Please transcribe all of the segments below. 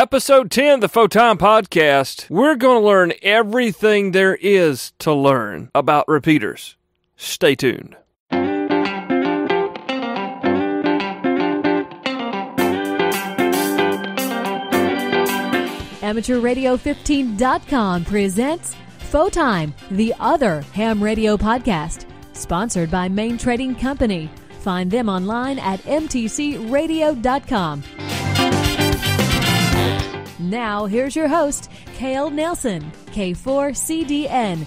Episode 10, of the Photon Podcast. We're going to learn everything there is to learn about repeaters. Stay tuned. AmateurRadio15.com presents Photime, the other ham radio podcast, sponsored by Main Trading Company. Find them online at mtcradio.com. Now, here's your host, Cale Nelson, K4CDN.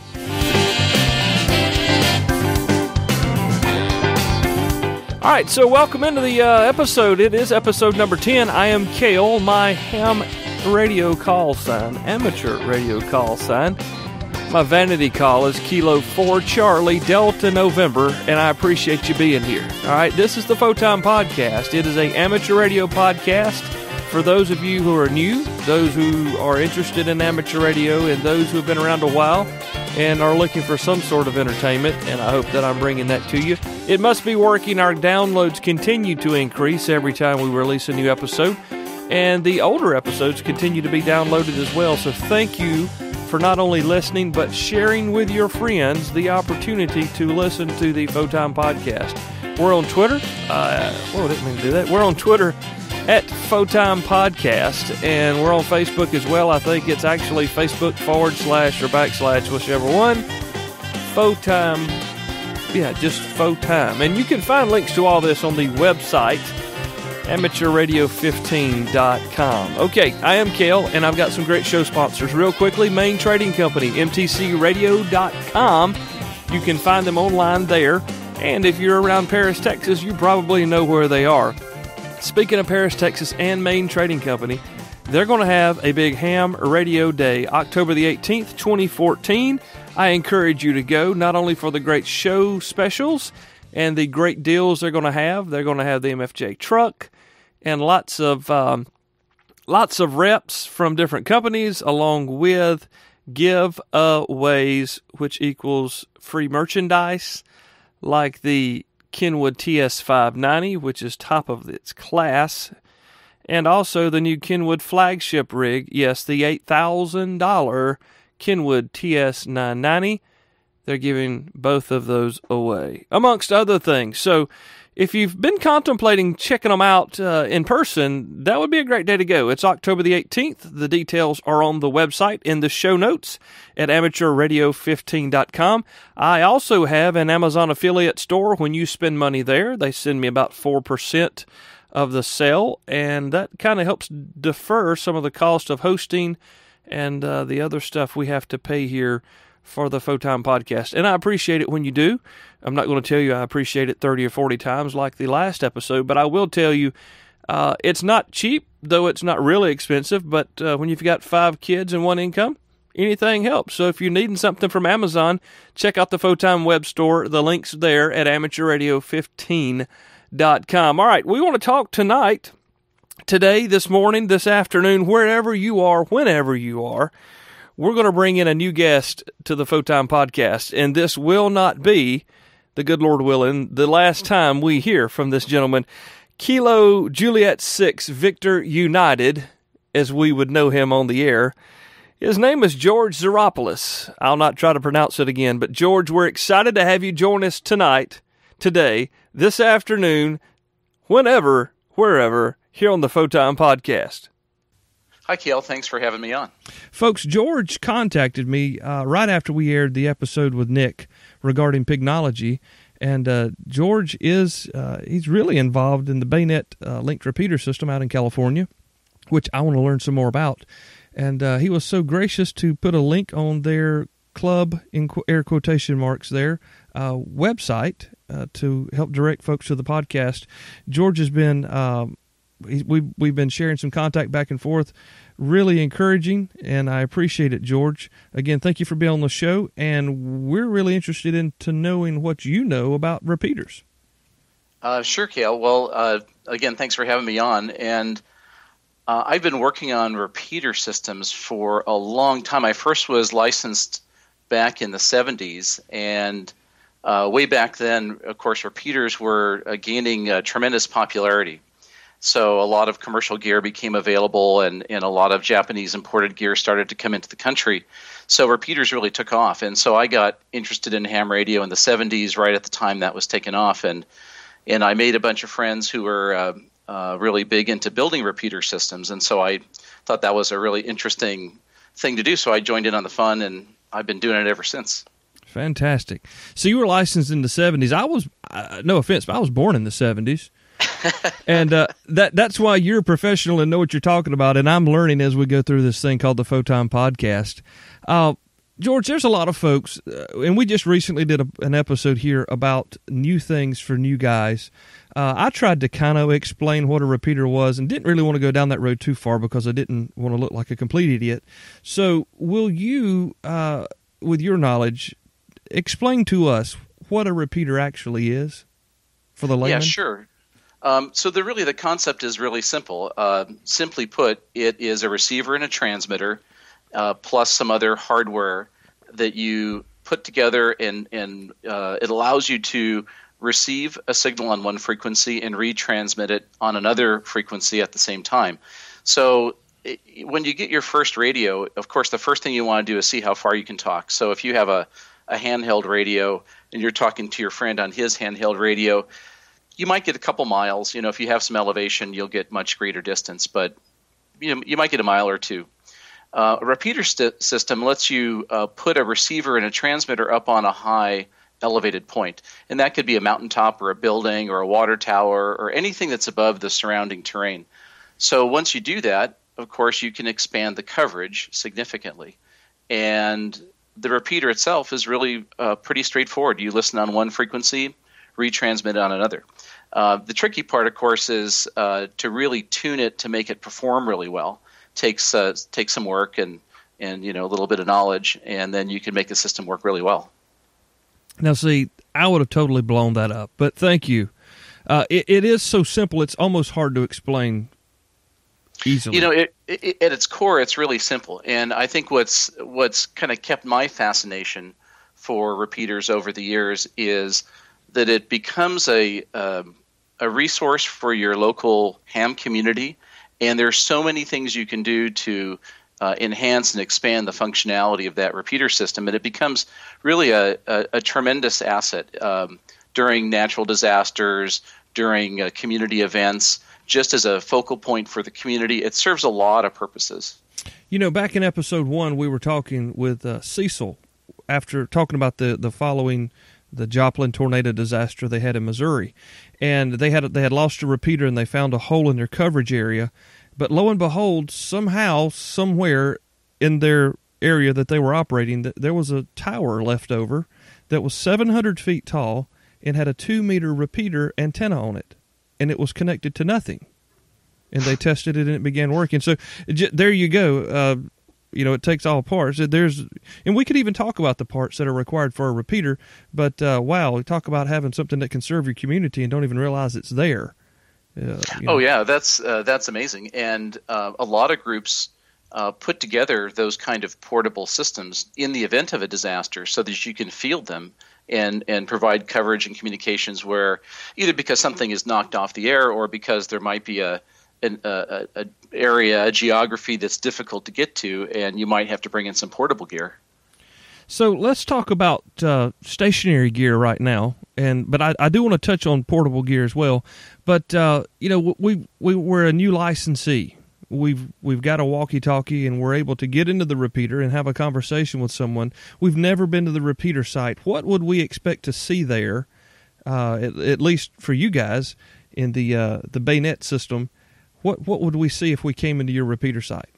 All right, so welcome into the uh, episode. It is episode number 10. I am Cale, my ham radio call sign, amateur radio call sign. My vanity call is Kilo 4 Charlie Delta November, and I appreciate you being here. All right, this is the Photon Podcast. It is a amateur radio podcast for those of you who are new, those who are interested in amateur radio, and those who have been around a while and are looking for some sort of entertainment, and I hope that I'm bringing that to you. It must be working. Our downloads continue to increase every time we release a new episode, and the older episodes continue to be downloaded as well. So thank you for not only listening, but sharing with your friends the opportunity to listen to the Photon Podcast. We're on Twitter. Uh, I didn't mean to do that. We're on Twitter at Photon Podcast, and we're on Facebook as well. I think it's actually Facebook forward slash or backslash, whichever one. Photon, yeah, just Photon. And you can find links to all this on the website, amateurradio15.com. Okay, I am Cale, and I've got some great show sponsors. Real quickly, Main Trading Company, mtcradio.com. You can find them online there. And if you're around Paris, Texas, you probably know where they are. Speaking of Paris, Texas, and Main Trading Company, they're going to have a big ham radio day, October the 18th, 2014. I encourage you to go, not only for the great show specials and the great deals they're going to have, they're going to have the MFJ truck and lots of um, lots of reps from different companies, along with giveaways, which equals free merchandise, like the Kenwood TS590, which is top of its class, and also the new Kenwood flagship rig. Yes, the $8,000 Kenwood TS990. They're giving both of those away, amongst other things. So, if you've been contemplating checking them out uh, in person, that would be a great day to go. It's October the 18th. The details are on the website in the show notes at amateurradio15.com. I also have an Amazon affiliate store. When you spend money there, they send me about 4% of the sale, and that kind of helps defer some of the cost of hosting and uh, the other stuff we have to pay here for the Photon podcast. And I appreciate it when you do. I'm not going to tell you I appreciate it 30 or 40 times like the last episode, but I will tell you uh, it's not cheap, though it's not really expensive. But uh, when you've got five kids and one income, anything helps. So if you're needing something from Amazon, check out the Photon web store. The link's there at amateurradio15.com. All right, we want to talk tonight, today, this morning, this afternoon, wherever you are, whenever you are we're going to bring in a new guest to the Photon podcast, and this will not be, the good Lord willing, the last time we hear from this gentleman. Kilo Juliet 6 Victor United, as we would know him on the air. His name is George Zeropoulos. I'll not try to pronounce it again, but George, we're excited to have you join us tonight, today, this afternoon, whenever, wherever, here on the Photon Podcast. Hi, Cale. Thanks for having me on. Folks, George contacted me uh, right after we aired the episode with Nick regarding Pignology. And uh, George is, uh, he's really involved in the Baynet uh, linked repeater system out in California, which I want to learn some more about. And uh, he was so gracious to put a link on their club, in air quotation marks there, uh, website to help direct folks to the podcast. George has been we we've been sharing some contact back and forth, really encouraging, and I appreciate it, George. Again, thank you for being on the show, and we're really interested in to knowing what you know about repeaters. Uh, sure, Cale. Well, uh, again, thanks for having me on, and. Uh, I've been working on repeater systems for a long time. I first was licensed back in the 70s, and uh, way back then, of course, repeaters were uh, gaining uh, tremendous popularity. So a lot of commercial gear became available, and, and a lot of Japanese imported gear started to come into the country. So repeaters really took off, and so I got interested in ham radio in the 70s, right at the time that was taken off, and and I made a bunch of friends who were uh, uh, really big into building repeater systems, and so I thought that was a really interesting thing to do. So I joined in on the fun, and I've been doing it ever since. Fantastic. So you were licensed in the '70s. I was, uh, no offense, but I was born in the '70s. and uh, that that's why you're a professional and know what you're talking about. And I'm learning as we go through this thing called the Photon Podcast. Uh, George, there's a lot of folks, uh, and we just recently did a, an episode here about new things for new guys. Uh, I tried to kind of explain what a repeater was and didn't really want to go down that road too far because I didn't want to look like a complete idiot. So, will you, uh, with your knowledge, explain to us what a repeater actually is for the layman? Yeah, sure. Um, so the really the concept is really simple. Uh, simply put, it is a receiver and a transmitter, uh, plus some other hardware that you put together, and and uh, it allows you to receive a signal on one frequency and retransmit it on another frequency at the same time. So it, when you get your first radio, of course, the first thing you want to do is see how far you can talk. So if you have a, a handheld radio and you're talking to your friend on his handheld radio, you might get a couple miles. You know, if you have some elevation, you'll get much greater distance, but you know, you might get a mile or two. Uh, a repeater st- system lets you uh, put a receiver and a transmitter up on a high elevated point, and that could be a mountaintop or a building or a water tower or anything that's above the surrounding terrain. So once you do that, of course, you can expand the coverage significantly, and the repeater itself is really uh, pretty straightforward. You listen on one frequency, retransmit on another. Uh, the tricky part, of course, is uh, to really tune it to make it perform really well. takes uh, takes some work and and you know a little bit of knowledge, and then you can make the system work really well. Now, see, I would have totally blown that up, but thank you. Uh, it, it is so simple; it's almost hard to explain easily. You know, it, it, at its core, it's really simple, and I think what's what's kind of kept my fascination for repeaters over the years is that it becomes a um, a resource for your local ham community, and there's so many things you can do to uh, enhance and expand the functionality of that repeater system, and it becomes really a, a, a tremendous asset um, during natural disasters, during uh, community events, just as a focal point for the community. It serves a lot of purposes. You know, back in episode one, we were talking with uh, Cecil after talking about the the following the Joplin tornado disaster they had in Missouri, and they had they had lost a repeater and they found a hole in their coverage area, but lo and behold, somehow somewhere in their area that they were operating, there was a tower left over that was 700 feet tall and had a two meter repeater antenna on it, and it was connected to nothing. And they tested it and it began working. So there you go. Uh, you know it takes all parts. There's and we could even talk about the parts that are required for a repeater but uh, wow talk about having something that can serve your community and don't even realize it's there. Uh, you oh, know. oh yeah that's uh, that's amazing. And uh, a lot of groups uh, put together those kind of portable systems in the event of a disaster so that you can field them and and provide coverage and communications where either because something is knocked off the air or because there might be a an a, a area, a geography that's difficult to get to, and you might have to bring in some portable gear. So let's talk about uh, stationary gear right now, and but I, I do want to touch on portable gear as well. But uh, you know, we we we're a new licensee. We've we've got a walkie-talkie, and we're able to get into the repeater and have a conversation with someone. We've never been to the repeater site. What would we expect to see there? Uh, at, at, least for you guys in the uh, the Baynet system what what would we see if we came into your repeater site?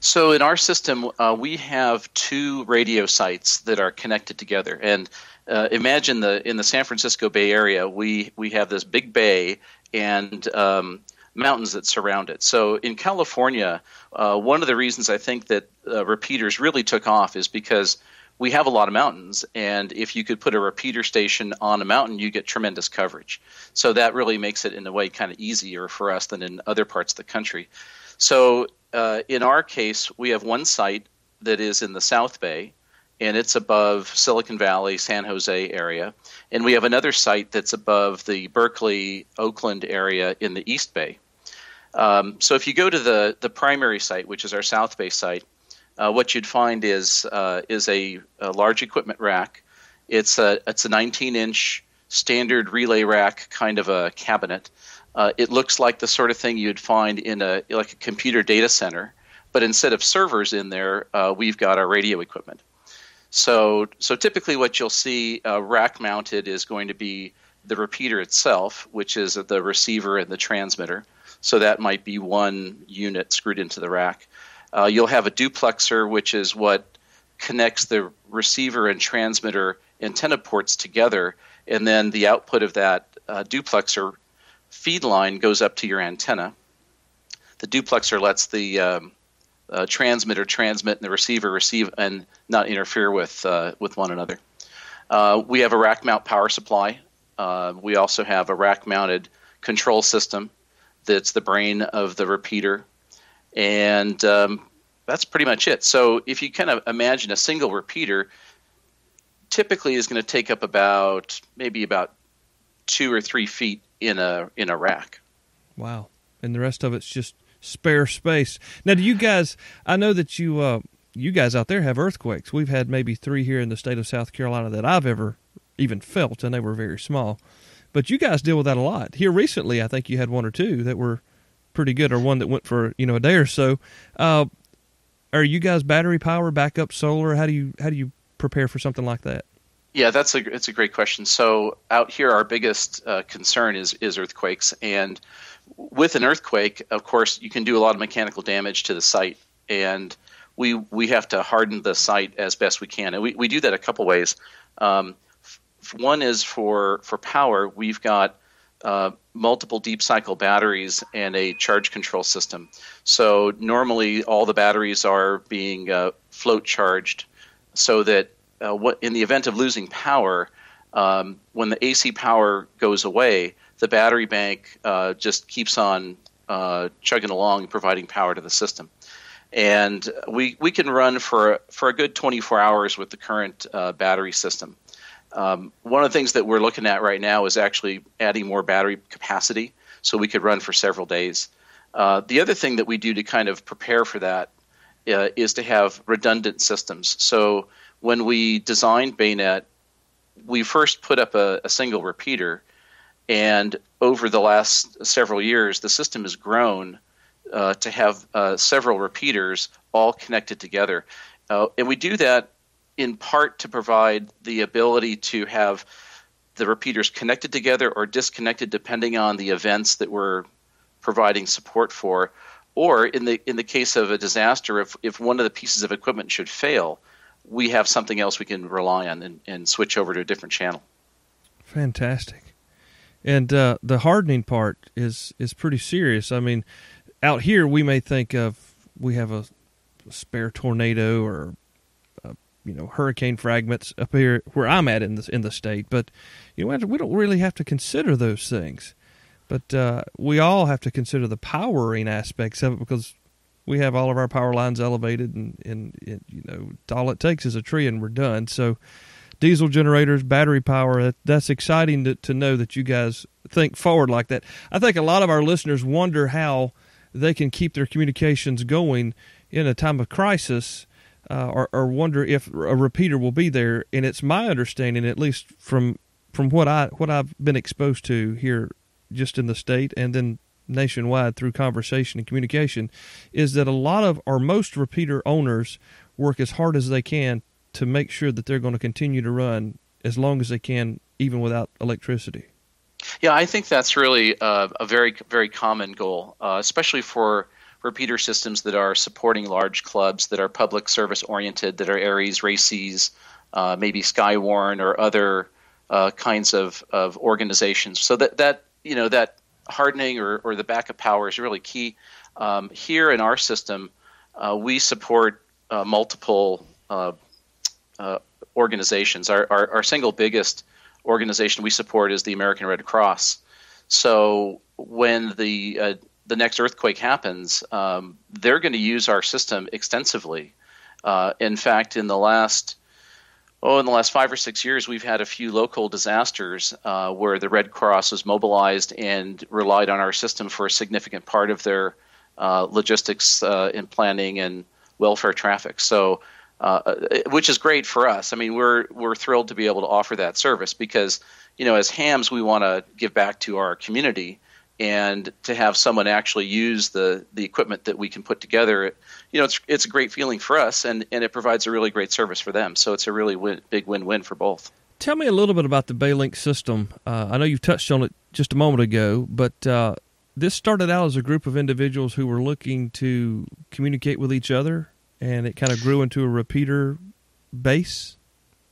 So in our system, uh, we have two radio sites that are connected together, and uh, imagine the in the San Francisco Bay Area, we we have this big bay and um, mountains that surround it. So in California, uh, one of the reasons I think that uh, repeaters really took off is because we have a lot of mountains, and if you could put a repeater station on a mountain, you get tremendous coverage. So that really makes it, in a way, kind of easier for us than in other parts of the country. So uh, in our case, we have one site that is in the South Bay, and it's above Silicon Valley, San Jose area, and we have another site that's above the Berkeley, Oakland area in the East Bay. Um, so if you go to the the primary site, which is our South Bay site, uh, what you'd find is uh, is a, a, large equipment rack. It's a it's a 19 inch standard relay rack kind of a cabinet. Uh, it looks like the sort of thing you'd find in a like a computer data center, but instead of servers in there, uh, we've got our radio equipment. So so typically, what you'll see uh, rack mounted is going to be the repeater itself, which is the receiver and the transmitter. So that might be one unit screwed into the rack. Uh, you'll have a duplexer, which is what connects the receiver and transmitter antenna ports together, and then the output of that uh, duplexer feed line goes up to your antenna. The duplexer lets the um, uh, transmitter transmit and the receiver receive and not interfere with uh, with one another. Uh, we have a rack mount power supply. Uh, we also have a rack mounted control system that's the brain of the repeater and um, that's pretty much it. So if you kind of imagine a single repeater, typically is going to take up about maybe about two or three feet in a in a rack. Wow, and the rest of it's just spare space. Now, do you guys? I know that you uh, you guys out there have earthquakes. We've had maybe three here in the state of South Carolina that I've ever even felt, and they were very small. But you guys deal with that a lot. Here recently, I think you had one or two that were pretty good, or one that went for you know a day or so. Uh, are you guys battery power, backup solar? How do you how do you prepare for something like that? Yeah, that's a it's a great question. So out here, our biggest uh, concern is is earthquakes, and with an earthquake, of course, you can do a lot of mechanical damage to the site, and we we have to harden the site as best we can, and we, we do that a couple ways. Um, one is for for power. We've got uh, multiple deep cycle batteries and a charge control system. So normally all the batteries are being uh, float charged so that uh, what, in the event of losing power, um, when the AC power goes away, the battery bank uh, just keeps on uh, chugging along, and providing power to the system. And we, we can run for, for a good 24 hours with the current uh, battery system. Um, one of the things that we're looking at right now is actually adding more battery capacity so we could run for several days. Uh, the other thing that we do to kind of prepare for that uh, is to have redundant systems. So when we designed Baynet, we first put up a, a single repeater, and over the last several years, the system has grown uh, to have uh, several repeaters all connected together. Uh, and we do that in part to provide the ability to have the repeaters connected together or disconnected depending on the events that we're providing support for. Or in the in the case of a disaster if, if one of the pieces of equipment should fail we have something else we can rely on and, and switch over to a different channel. Fantastic. And uh, the hardening part is is pretty serious. I mean out here we may think of we have a spare tornado or you know hurricane fragments up here where I'm at in the in the state. But you know we don't really have to consider those things. But uh, we all have to consider the powering aspects of it because we have all of our power lines elevated, and, and, and you know all it takes is a tree and we're done. So diesel generators, battery power. That, that's exciting to, to know that you guys think forward like that. I think a lot of our listeners wonder how they can keep their communications going in a time of crisis uh, or, or wonder if a repeater will be there. And it's my understanding, at least from from what I what I've been exposed to here, just in the state and then nationwide through conversation and communication, is that a lot of or most repeater owners work as hard as they can to make sure that they're going to continue to run as long as they can, even without electricity. Yeah, I think that's really uh, a very very common goal, uh, especially for repeater systems that are supporting large clubs that are public service oriented, that are ARES, RACES, uh, maybe Skywarn or other uh, kinds of, of organizations. So that, that you know that hardening or, or the backup power is really key. Um, here in our system, uh, we support uh, multiple uh, uh, organizations. Our, our, our single biggest organization we support is the American Red Cross. So when the the next earthquake happens, um, they're going to use our system extensively. Uh, in fact, in the last oh, in the last five or six years, we've had a few local disasters uh, where the Red Cross was mobilized and relied on our system for a significant part of their uh, logistics uh, and planning and welfare traffic. So, uh, uh, which is great for us. I mean, we're we're thrilled to be able to offer that service because you know, as hams, we want to give back to our community and to have someone actually use the the equipment that we can put together you know it's it's a great feeling for us and and it provides a really great service for them. So it's a really win, big win-win for both. Tell me a little bit about the baylink system. Uh, i know you touched on it just a moment ago but uh, this started out as a group of individuals who were looking to communicate with each other and it kind of grew into a repeater base?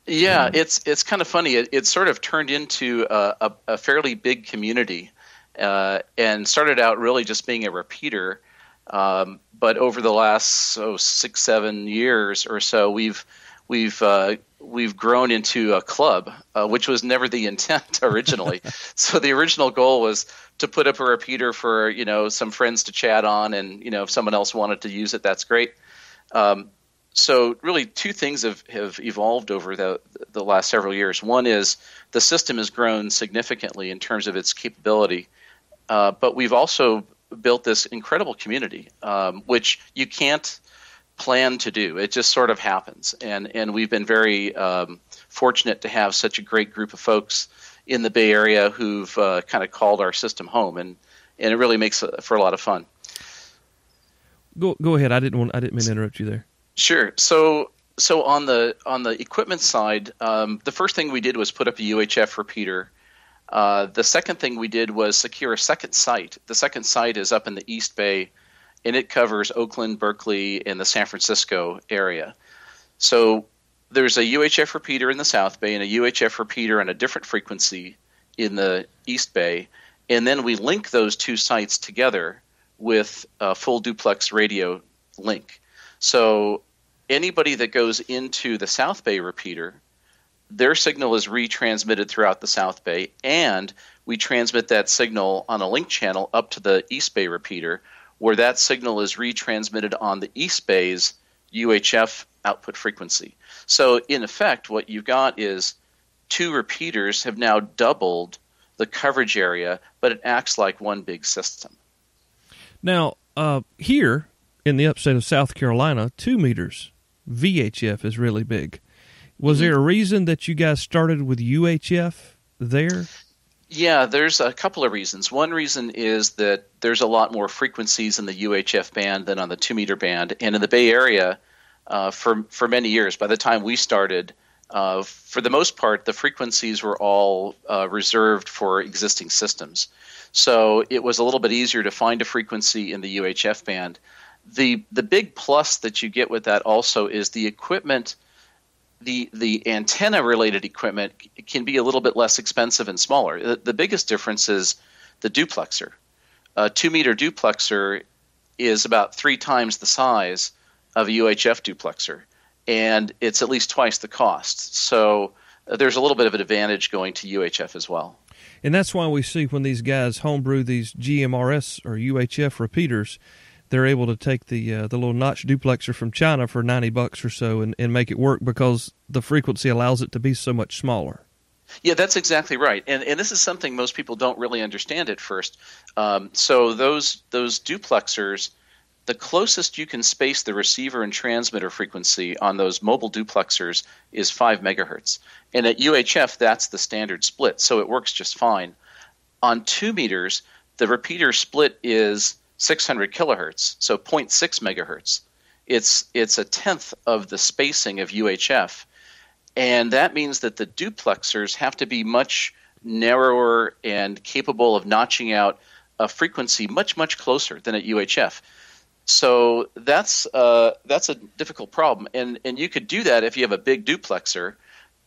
Yeah, it's it's kind of funny. It, it sort of turned into a, a, a fairly big community uh, and started out really just being a repeater. Um, but over the last oh, six, seven years or so, we've we've uh, we've grown into a club, uh, which was never the intent originally. so the original goal was to put up a repeater for you know some friends to chat on, and you know if someone else wanted to use it, that's great. Um, so really, two things have, have evolved over the the last several years. One is the system has grown significantly in terms of its capability uh, but we've also built this incredible community, um, which you can't plan to do. It just sort of happens, and and we've been very um, fortunate to have such a great group of folks in the Bay Area who've uh, kind of called our system home, and and it really makes for a lot of fun. Go go ahead. I didn't want. I didn't mean to interrupt you there. Sure. So so on the on the equipment side, um, the first thing we did was put up a UHF repeater uh, the second thing we did was secure a second site. The second site is up in the East Bay, and it covers Oakland, Berkeley, and the San Francisco area. So there's a UHF repeater in the South Bay and a UHF repeater on a different frequency in the East Bay, and then we link those two sites together with a full duplex radio link. So anybody that goes into the South Bay repeater their signal is retransmitted throughout the South Bay, and we transmit that signal on a link channel up to the East Bay repeater, where that signal is retransmitted on the East Bay's UHF output frequency. So, in effect, what you've got is two repeaters have now doubled the coverage area, but it acts like one big system. Now, uh, here in the upstate of South Carolina, two meters VHF is really big. Was mm-hmm. there a reason that you guys started with UHF there? Yeah, there's a couple of reasons. One reason is that there's a lot more frequencies in the UHF band than on the two meter band, and in the Bay Area, uh, for for many years, by the time we started, uh, for the most part, the frequencies were all uh, reserved for existing systems. So it was a little bit easier to find a frequency in the UHF band. The the big plus that you get with that also is the equipment the the antenna related equipment can be a little bit less expensive and smaller. The, the biggest difference is the duplexer. A two meter duplexer is about three times the size of a UHF duplexer, and it's at least twice the cost. So uh, there's a little bit of an advantage going to UHF as well. And that's why we see when these guys homebrew these GMRS or UHF repeaters, they're able to take the uh, the little notch duplexer from China for ninety bucks or so and, and make it work because the frequency allows it to be so much smaller. Yeah, that's exactly right, and and this is something most people don't really understand at first. Um, so those those duplexers, the closest you can space the receiver and transmitter frequency on those mobile duplexers is five megahertz, and at UHF that's the standard split, so it works just fine. On two meters, the repeater split is 600 kilohertz, so 0.6 megahertz. It's it's a tenth of the spacing of UHF, and that means that the duplexers have to be much narrower and capable of notching out a frequency much much closer than at UHF. So that's uh, that's a difficult problem, and and you could do that if you have a big duplexer,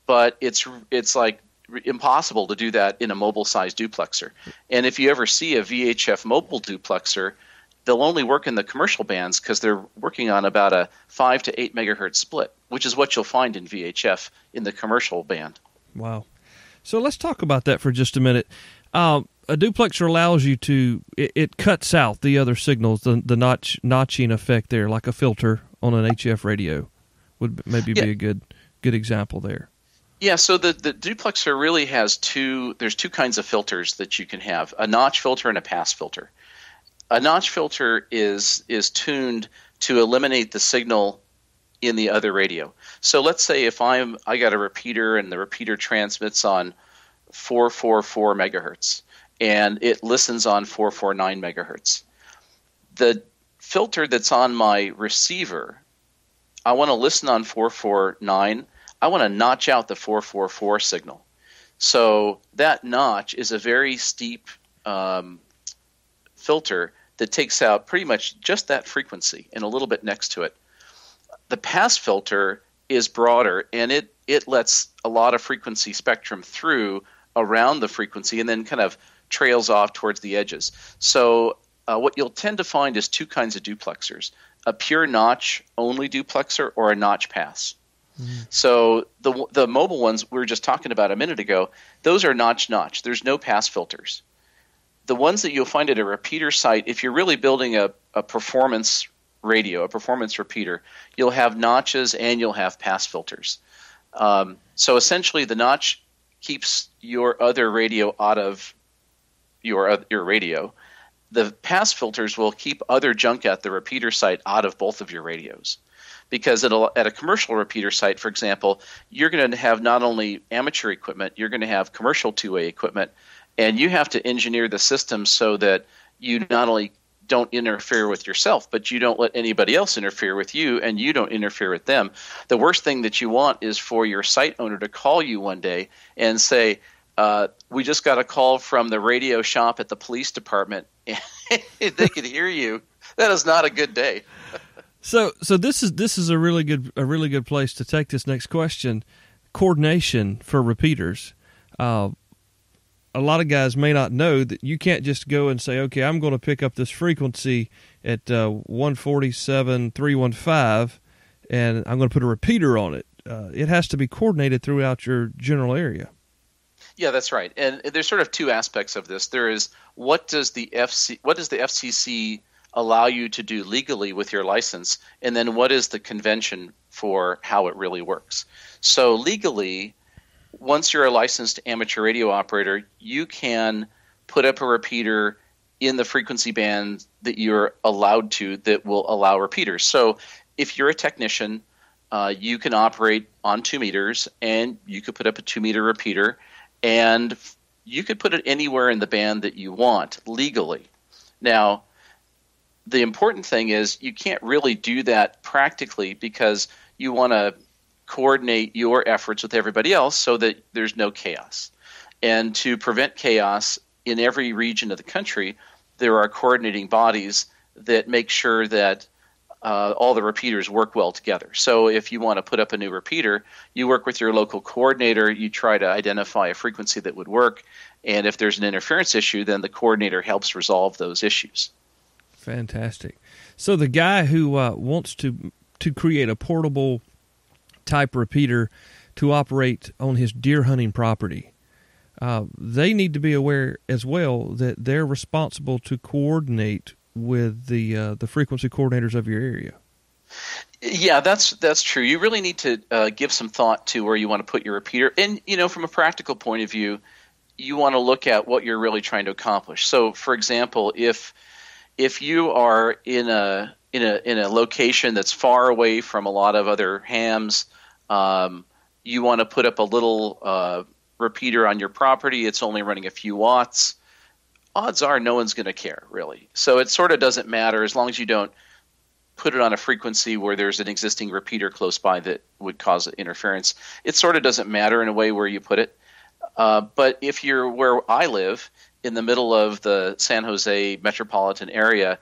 but it's it's like impossible to do that in a mobile sized duplexer. And if you ever see a VHF mobile duplexer, they'll only work in the commercial bands because they're working on about a 5 to 8 megahertz split, which is what you'll find in VHF in the commercial band. Wow. So let's talk about that for just a minute. Uh, a duplexer allows you to it, it, cuts out the other signals, the the notch notching effect there, like a filter on an HF radio would maybe yeah. be a good good example there. Yeah, so the, the duplexer really has two. There's two kinds of filters that you can have: a notch filter and a pass filter. A notch filter is is tuned to eliminate the signal in the other radio. So let's say if I'm I got a repeater and the repeater transmits on 444 megahertz and it listens on 449 megahertz. The filter that's on my receiver, I want to listen on 449. I want to notch out the 444 signal. So that notch is a very steep um, filter that takes out pretty much just that frequency and a little bit next to it. The pass filter is broader and it, it lets a lot of frequency spectrum through around the frequency and then kind of trails off towards the edges. So uh, what you'll tend to find is two kinds of duplexers a pure notch only duplexer or a notch pass. Mm. So the the mobile ones we were just talking about a minute ago, those are notch notch. There's no pass filters. The ones that you'll find at a repeater site, if you're really building a, a performance radio, a performance repeater, you'll have notches and you'll have pass filters. Um, so essentially, the notch keeps your other radio out of your your radio, the pass filters will keep other junk at the repeater site out of both of your radios. Because at a, at a commercial repeater site, for example, you're going to have not only amateur equipment, you're going to have commercial two way equipment, and you have to engineer the system so that you not only don't interfere with yourself, but you don't let anybody else interfere with you and you don't interfere with them. The worst thing that you want is for your site owner to call you one day and say, uh, we just got a call from the radio shop at the police department. they could hear you. That is not a good day. so, so this is this is a really good a really good place to take this next question. Coordination for repeaters. Uh, a lot of guys may not know that you can't just go and say, "Okay, I'm going to pick up this frequency at uh, 147 315, and I'm going to put a repeater on it." Uh, it has to be coordinated throughout your general area. Yeah, that's right. And there's sort of two aspects of this. There is what does the FC what does the FCC allow you to do legally with your license, and then what is the convention for how it really works. So legally, once you're a licensed amateur radio operator, you can put up a repeater in the frequency band that you're allowed to that will allow repeaters. So if you're a technician, uh, you can operate on two meters and you could put up a two meter repeater and you could put it anywhere in the band that you want legally. Now, the important thing is you can't really do that practically because you want to coordinate your efforts with everybody else so that there's no chaos. And to prevent chaos in every region of the country, there are coordinating bodies that make sure that uh, all the repeaters work well together. So if you want to put up a new repeater, you work with your local coordinator, you try to identify a frequency that would work, and if there's an interference issue, then the coordinator helps resolve those issues. Fantastic. So the guy who uh, wants to to create a portable type repeater to operate on his deer hunting property, uh, they need to be aware as well that they're responsible to coordinate with the uh, the frequency coordinators of your area. Yeah, that's that's true. You really need to uh, give some thought to where you want to put your repeater, and you know, from a practical point of view, you want to look at what you're really trying to accomplish. So, for example, if if you are in a in a in a location that's far away from a lot of other hams, um, you want to put up a little uh, repeater on your property. It's only running a few watts odds are no one's going to care really. So it sort of doesn't matter as long as you don't put it on a frequency where there's an existing repeater close by that would cause interference. It sort of doesn't matter in a way where you put it. Uh, but if you're where I live, in the middle of the San Jose metropolitan area,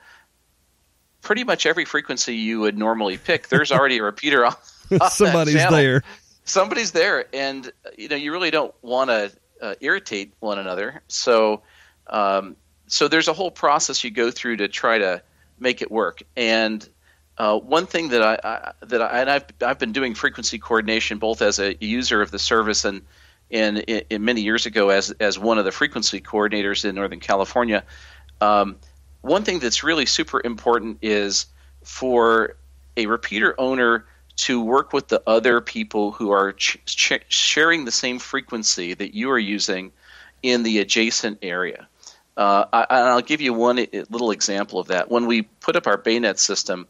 pretty much every frequency you would normally pick, there's already a repeater on. on Somebody's there. Somebody's there, and you know you really don't want to uh, irritate one another. So um, so there's a whole process you go through to try to make it work. And uh, one thing that I, I that I, and I've I've been doing frequency coordination both as a user of the service and and in, many years ago as as one of the frequency coordinators in Northern California. Um, one thing that's really super important is for a repeater owner to work with the other people who are ch- ch- sharing the same frequency that you are using in the adjacent area. Uh, I, will give you one little example of that. When we put up our Baynet system,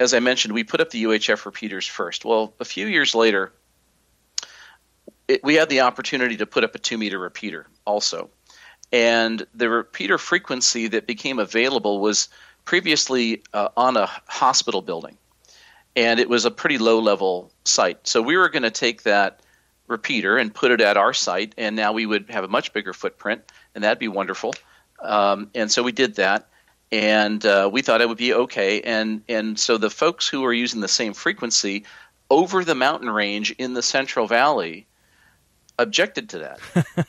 as I mentioned, we put up the UHF repeaters first. Well, a few years later, it, we had the opportunity to put up a two meter repeater also. And the repeater frequency that became available was previously uh, on a hospital building. And it was a pretty low level site. So we were going to take that repeater and put it at our site, and now we would have a much bigger footprint, and that'd be wonderful. Um, and so we did that, and uh, we thought it would be okay. And and so the folks who were using the same frequency over the mountain range in the Central Valley objected to that.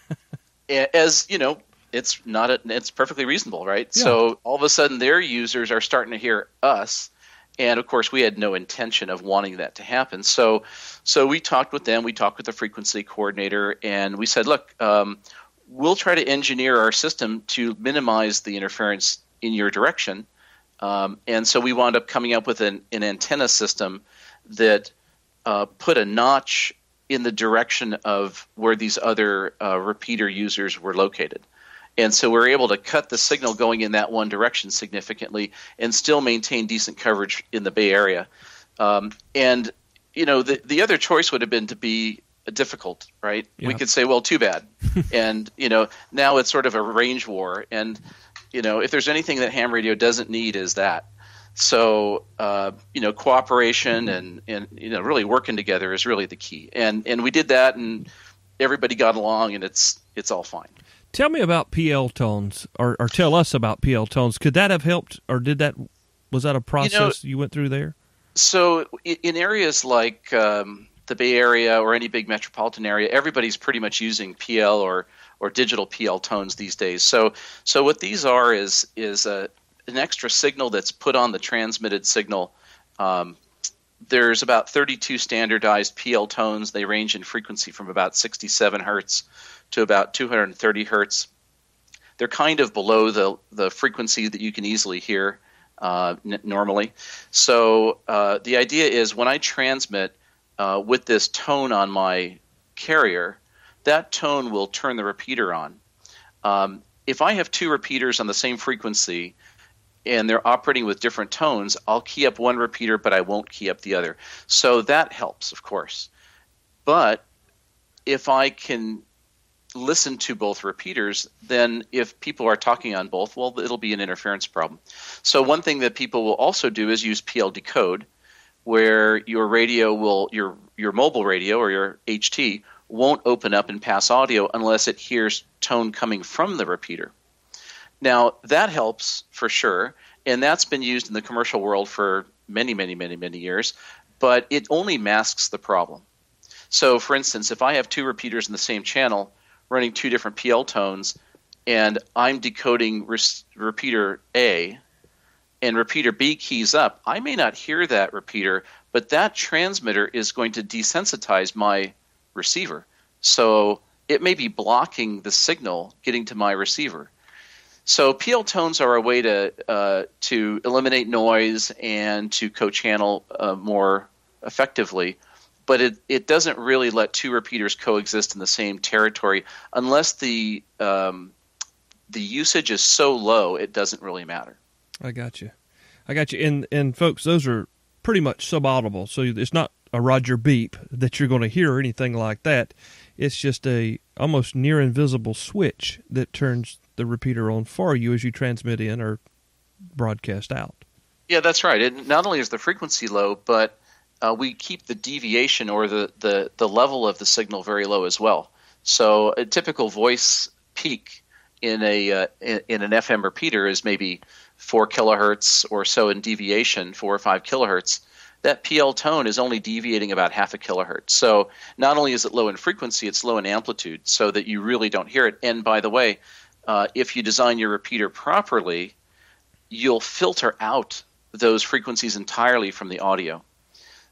As you know, it's not a, it's perfectly reasonable, right? Yeah. So all of a sudden, their users are starting to hear us, and of course, we had no intention of wanting that to happen. So, so we talked with them. We talked with the frequency coordinator, and we said, look, um, we'll try to engineer our system to minimize the interference in your direction. Um, and so we wound up coming up with an, an antenna system that uh, put a notch in the direction of where these other uh, repeater users were located. And so we're able to cut the signal going in that one direction significantly and still maintain decent coverage in the Bay Area. Um, and, you know, the, the other choice would have been to be difficult, right? Yeah. We could say, well, too bad. and, you know, now it's sort of a range war. And, you know, if there's anything that ham radio doesn't need is that. So uh, you know, cooperation and and you know, really working together is really the key. And and we did that, and everybody got along, and it's it's all fine. Tell me about PL tones, or, or tell us about PL tones. Could that have helped, or did that was that a process you, know, you went through there? So in areas like um, the Bay Area or any big metropolitan area, everybody's pretty much using PL or or digital PL tones these days. So so what these are is is a an extra signal that's put on the transmitted signal. Um, there's about 32 standardized PL tones. They range in frequency from about 67 hertz to about 230 hertz. They're kind of below the, the frequency that you can easily hear uh, n- normally. So uh, the idea is when I transmit uh, with this tone on my carrier, that tone will turn the repeater on. Um, if I have two repeaters on the same frequency, and they're operating with different tones, I'll key up one repeater, but I won't key up the other. So that helps, of course. But if I can listen to both repeaters, then if people are talking on both, well, it'll be an interference problem. So one thing that people will also do is use PL decode, where your radio will your your mobile radio or your HT won't open up and pass audio unless it hears tone coming from the repeater. Now, that helps for sure, and that's been used in the commercial world for many, many, many, many years, but it only masks the problem. So, for instance, if I have two repeaters in the same channel running two different PL tones, and I'm decoding re- repeater A, and repeater B keys up, I may not hear that repeater, but that transmitter is going to desensitize my receiver. So it may be blocking the signal getting to my receiver. So PL tones are a way to uh, to eliminate noise and to co-channel uh, more effectively, but it, it doesn't really let two repeaters coexist in the same territory unless the um, the usage is so low it doesn't really matter. I got you, I got you. And and folks, those are pretty much subaudible, so it's not a Roger beep that you're going to hear or anything like that. It's just a almost near invisible switch that turns the repeater on for you as you transmit in or broadcast out. Yeah, that's right. It, not only is the frequency low, but uh, we keep the deviation or the, the, the level of the signal very low as well. So a typical voice peak in a uh, in, in, an FM repeater is maybe four kilohertz or so in deviation, four or five kilohertz. That PL tone is only deviating about half a kilohertz. So not only is it low in frequency, it's low in amplitude, so that you really don't hear it. And by the way, uh, if you design your repeater properly, you'll filter out those frequencies entirely from the audio.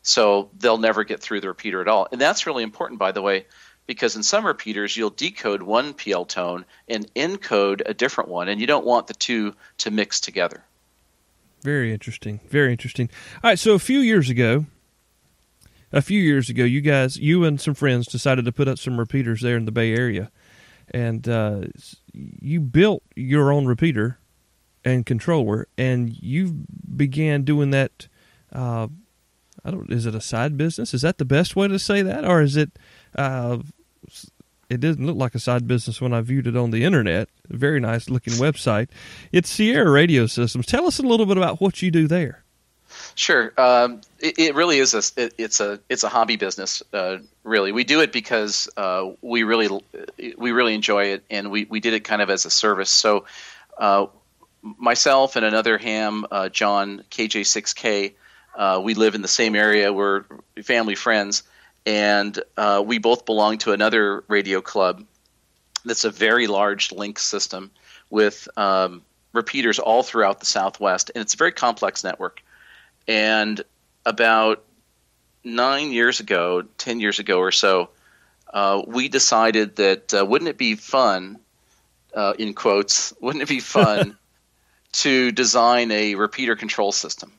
So they'll never get through the repeater at all. And that's really important, by the way, because in some repeaters, you'll decode one PL tone and encode a different one, and you don't want the two to mix together. Very interesting. Very interesting. All right, so a few years ago, a few years ago, you guys, you and some friends decided to put up some repeaters there in the Bay Area, and uh, you built your own repeater and controller, and you began doing that. Uh, I don't. Is it a side business? Is that the best way to say that, or is it? Uh, it didn't look like a side business when I viewed it on the internet. Very nice looking website. It's Sierra Radio Systems. Tell us a little bit about what you do there. Sure. Um, it, it, really is a it, it's a it's a hobby business. Uh, really, we do it because uh, we really we really enjoy it, and we, we did it kind of as a service. So, uh, myself and another ham, uh, John KJ6K, uh, we live in the same area. We're family friends, and uh, we both belong to another radio club that's a very large link system with um, repeaters all throughout the Southwest, and it's a very complex network. And about nine years ago, ten years ago or so, uh, we decided that uh, wouldn't it be fun, uh, in quotes, wouldn't it be fun to design a repeater control system?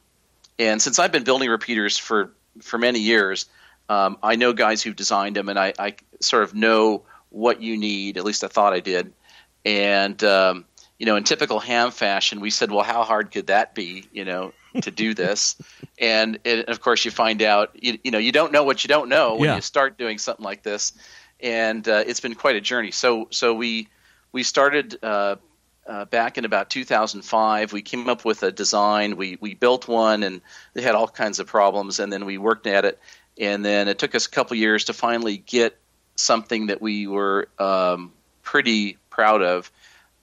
And since I've been building repeaters for for many years, um, I know guys who've designed them, and I, I, sort of know what you need. At least I thought I did. And um, you know, in typical ham fashion, we said, "Well, how hard could that be?" You know, to do this. and, it, of course, you find out, you, you, know, you don't know what you don't know when yeah. you start doing something like this. And uh, it's been quite a journey. So, so we we started uh, uh, back in about 2005. We came up with a design. We we built one, and they had all kinds of problems. And then we worked at it, and then it took us a couple years to finally get something that we were um, pretty proud of.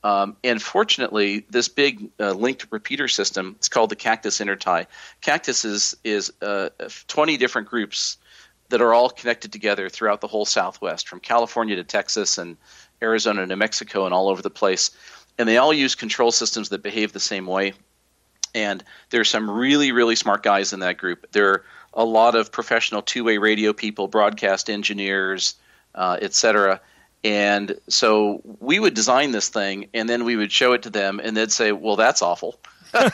Um, and fortunately, this big uh, linked repeater system is called the Cactus Intertie. Cactus is is uh, 20 different groups that are all connected together throughout the whole Southwest, from California to Texas and Arizona, New Mexico, and all over the place. And they all use control systems that behave the same way. And there are some really, really smart guys in that group. There are a lot of professional two-way radio people, broadcast engineers, uh, et cetera and so we would design this thing, and then we would show it to them, and they'd say, "Well, that's awful."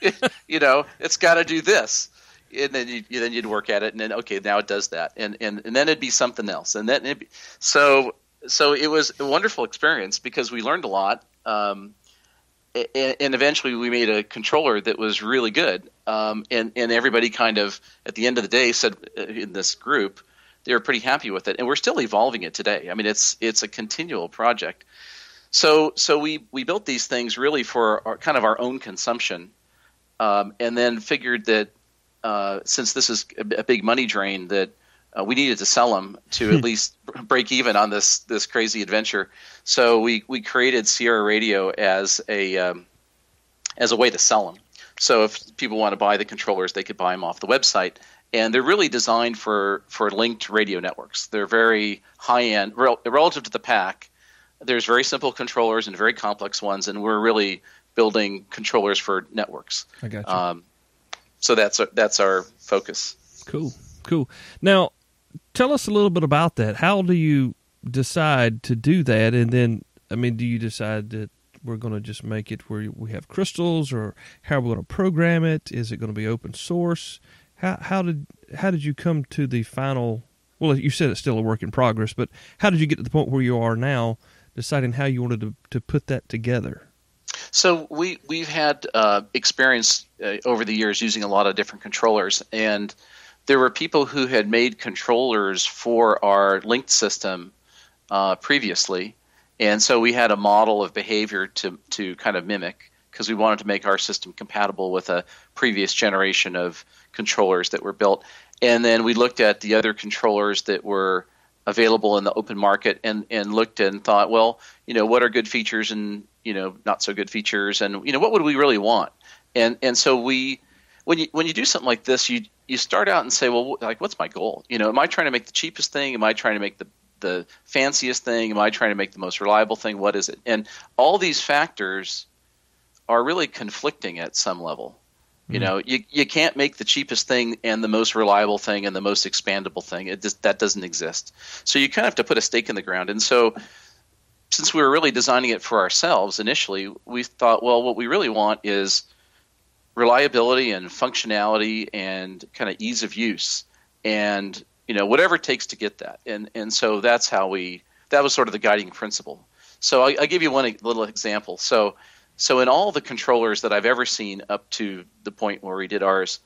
you know, it's got to do this, and then you, then you'd work at it, and then okay, now it does that, and and, and then it'd be something else, and then it'd be, so so it was a wonderful experience because we learned a lot. Um, and, eventually we made a controller that was really good. Um, and, and everybody kind of, at the end of the day, said uh, in this group, they were pretty happy with it, and we're still evolving it today. I mean, it's it's a continual project. So so we we built these things really for our, kind of our own consumption, um, and then figured that uh, since this is a, big money drain, that uh, we needed to sell them to at least break even on this this crazy adventure. So we we created Sierra Radio as a um, as a way to sell them. So if people want to buy the controllers, they could buy them off the website, and they're really designed for for linked radio networks. They're very high end rel- relative to the pack. There's very simple controllers and very complex ones, and we're really building controllers for networks. I got you. Um, so that's that's our focus. Cool, cool. Now, tell us a little bit about that. How do you decide to do that? And then, I mean, do you decide that we're going to just make it where we have crystals, or how are we going to program it? Is it going to be open source? How how did how did you come to the final? Well, you said it's still a work in progress, but how did you get to the point where you are now, deciding how you wanted to to put that together? So we we've had uh, experience uh, over the years using a lot of different controllers, and there were people who had made controllers for our linked system uh, previously, and so we had a model of behavior to to kind of mimic because we wanted to make our system compatible with a previous generation of controllers that were built. And then we looked at the other controllers that were available in the open market and, and looked and thought, well, you know, what are good features and, you know, not so good features and, you know, what would we really want? And, and so we, when you, when you do something like this, you, you start out and say, well, like, what's my goal? You know, am I trying to make the cheapest thing? Am I trying to make the, the fanciest thing? Am I trying to make the most reliable thing? What is it? And all these factors are really conflicting at some level. You mm-hmm. know, you you can't make the cheapest thing and the most reliable thing and the most expandable thing. It just that doesn't exist. So you kind of have to put a stake in the ground. And so since we were really designing it for ourselves initially, we thought, well, what we really want is reliability and functionality and kind of ease of use. And you know, whatever it takes to get that. And and so that's how we that was sort of the guiding principle. So I, I give you one little example. So so in all the controllers that I've ever seen up to the point where we did ours,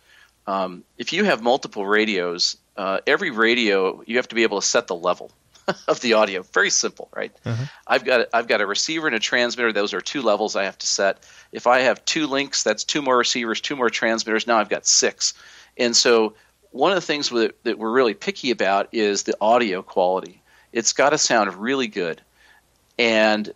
um, if you have multiple radios, uh, every radio you have to be able to set the level of the audio. Very simple, right? Uh-huh. I've got I've got a receiver and a transmitter. Those are two levels I have to set. If I have two links, that's two more receivers, two more transmitters. Now I've got six. And so one of the things that, that we're really picky about is the audio quality. It's got to sound really good, and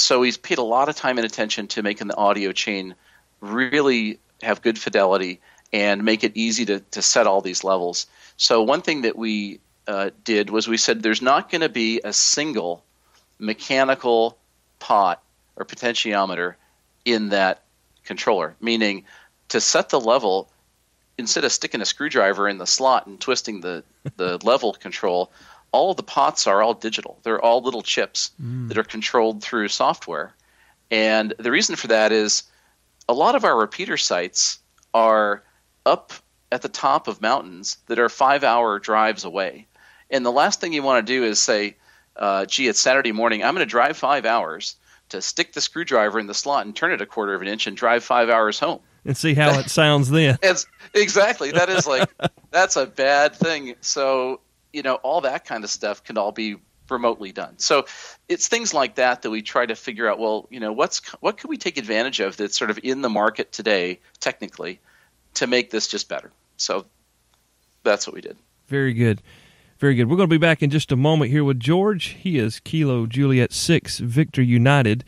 so he's paid a lot of time and attention to making the audio chain really have good fidelity and make it easy to, to set all these levels. So one thing that we uh, did was we said there's not going to be a single mechanical pot or potentiometer in that controller, meaning to set the level, instead of sticking a screwdriver in the slot and twisting the, the level control, all the pots are all digital. They're all little chips mm. that are controlled through software. And the reason for that is a lot of our repeater sites are up at the top of mountains that are five hour drives away. And the last thing you want to do is say, uh, gee, it's Saturday morning. I'm going to drive five hours to stick the screwdriver in the slot and turn it a quarter of an inch and drive five hours home. And see how it sounds then. It's, exactly. That is like, that's a bad thing. So, you know, all that kind of stuff can all be remotely done. So it's things like that that we try to figure out. Well, you know, what's what can we take advantage of that's sort of in the market today, technically, to make this just better. So that's what we did. Very good. Very good. We're going to be back in just a moment here with George. He is Kilo Juliet 6 Victor United.